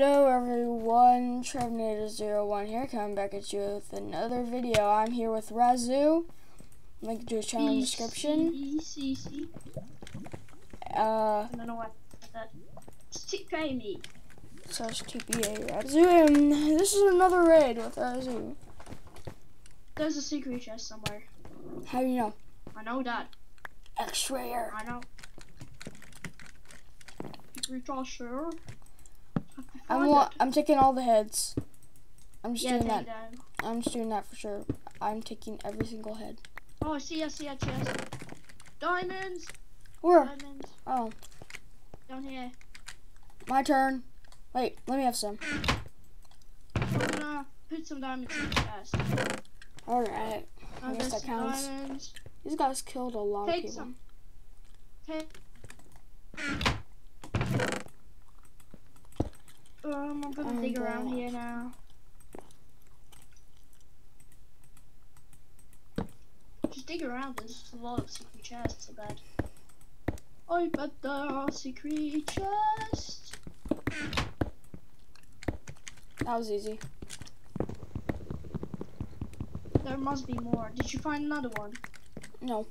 Hello everyone, Trevornator01 here, coming back at you with another video. I'm here with Razu, link to his channel in the description. Uh, I don't know what that. Me. slash TPA Razu, and this is another raid with Razu. There's a secret chest somewhere. How do you know? I know that. X-rayer. I know. Secret chest, sure. I'm, wa- I'm taking all the heads. I'm just yeah, doing that. I'm just doing that for sure. I'm taking every single head. Oh, I see, I see I see. Diamonds! Where? Diamonds. Oh, Down here. my turn. Wait, let me have some. I'm gonna put some diamonds in the chest. Alright. I guess that counts. diamonds. These guys killed a lot of Take people. some. Take. Um, I'm gonna dig around here now. Just dig around. There's a lot of secret chests. I bet. I bet there are secret chests. That was easy. There must be more. Did you find another one? No.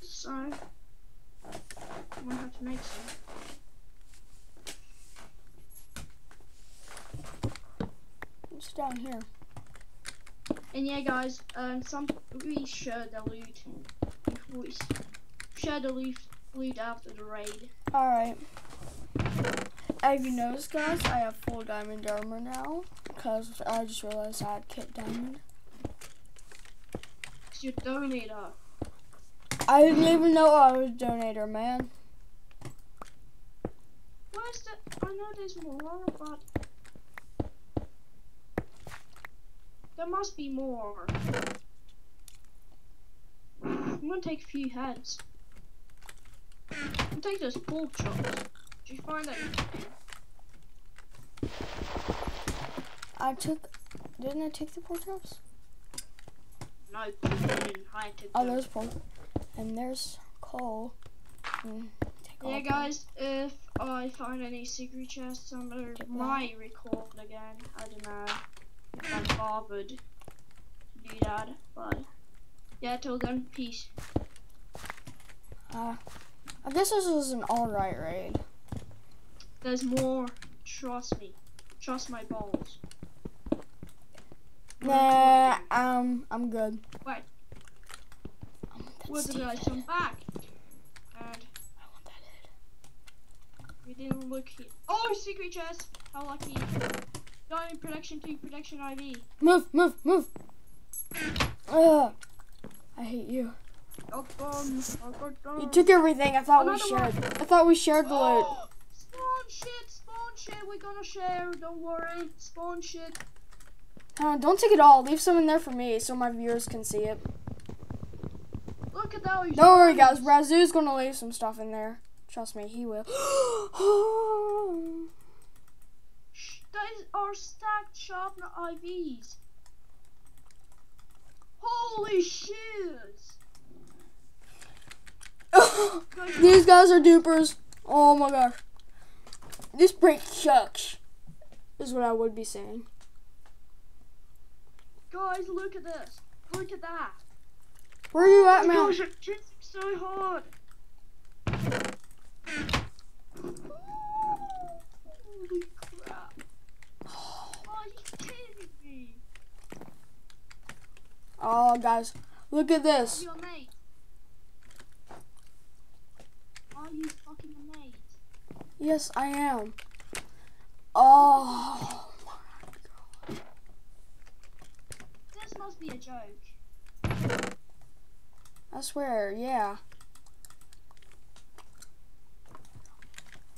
So, I'm gonna have to make some. It's down here. And yeah, guys, um, some we share the loot. We share the loot, loot after the raid. Alright. Have you noticed, guys? I have full diamond armor now. Because I just realized I had kit diamond. Cause you're donator. I didn't even know I was a donator, man. Where's the? I know there's more, but there must be more. I'm gonna take a few heads. I'll take those pork chops. Did you find that? I took. Didn't I take the pork chops? No. I took Oh, them. there's pork. And there's coal. Mm, Yeah, guys, if I find any secret chests, I Get might record again. I don't know I'm bothered to do that, but yeah, till then, peace. Uh, I guess this is an alright raid. There's more. Trust me. Trust my balls. Nah, um, I'm good. Wait. I We're gonna Steven. come back. And I want that head. we didn't look here. Oh, secret chest! How lucky. Diamond protection 2, protection IV. Move, move, move. Ugh. I hate you. Oh, um. You took everything. I thought we Another shared. I thought we shared the loot. Oh, spawn shit, spawn shit, we're gonna share, don't worry. Spawn shit. Uh, don't take it all. Leave some in there for me so my viewers can see it. Look at those. Don't worry, guys. Razu's gonna leave some stuff in there. Trust me, he will. Those are stacked sharpener IVs. Holy shit. These guys are dupers. Oh my gosh. This break sucks. Is what I would be saying. guys, look at this. Look at that. Where are you at, Oh my man? gosh, it hits so hard. Holy crap. Are you kidding me? Oh, guys, look at this. Your mate. Are you fucking a mate? Yes, I am. Oh. my god. This must be a joke. I swear, yeah.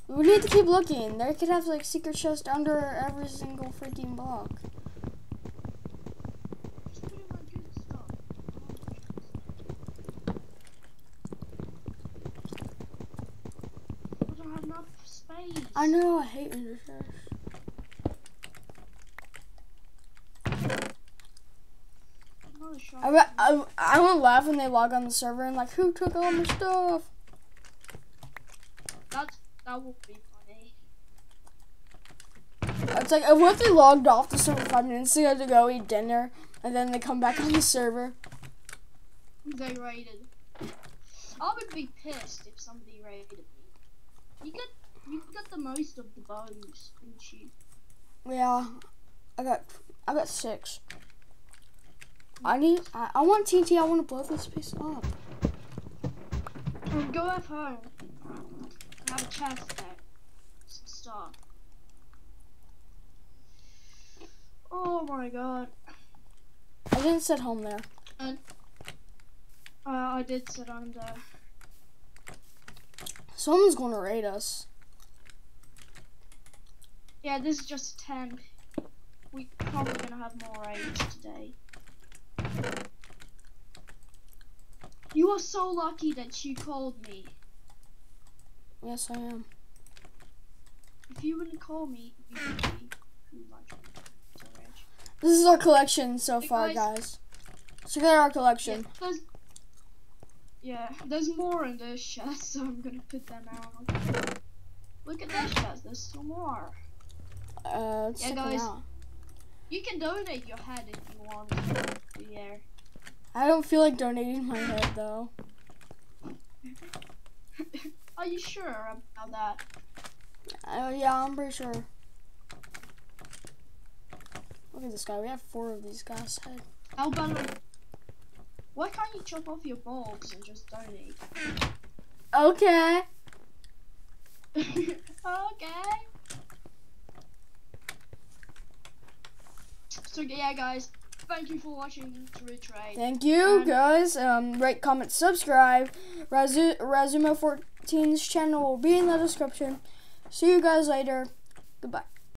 We need to keep looking. They could have like secret chests under every single freaking block. Just put in my good stuff. I don't have enough space. I know. I hate Ender Chest. Another shot. I, I, I won't laugh when they log on the server and like, who took all my stuff? That's, that would be funny. It's like what if they logged off the server five minutes ago to go eat dinner, and then they come back on the server. They raided. I would be pissed if somebody raided me. You get you got the most of the bows, didn't you? Yeah, I got I got six. I need I, I want TNT. I want to blow this place up. Go have home. I have a chest there. Some stuff. Oh my god. I didn't sit home there. Uh, I did sit on there. Someone's gonna raid us. Yeah, this is just a 10. We're probably gonna have more raids today. You are so lucky that you called me. Yes, I am. If you wouldn't call me, you would be too much. This is our collection so Hey, far, guys. guys. Check out our Yeah, collection. there's, yeah, there's more in this chest, so I'm gonna put them out. Look at this chest, there's still more. Uh, let's Yeah, check guys. out. You can donate your head if you want. Yeah. I don't feel like donating my head though. Are you sure about that? Uh, yeah, I'm pretty sure. Look at this guy. We have four of these guys' head. How about I- Why can't you chop off your bulbs and just donate? Okay. okay. So yeah, guys, thank you for watching True Trade. Thank you, Um, guys. Um, rate, comment, subscribe. Razu- Razumo14's channel will be in the description. See you guys later. Goodbye.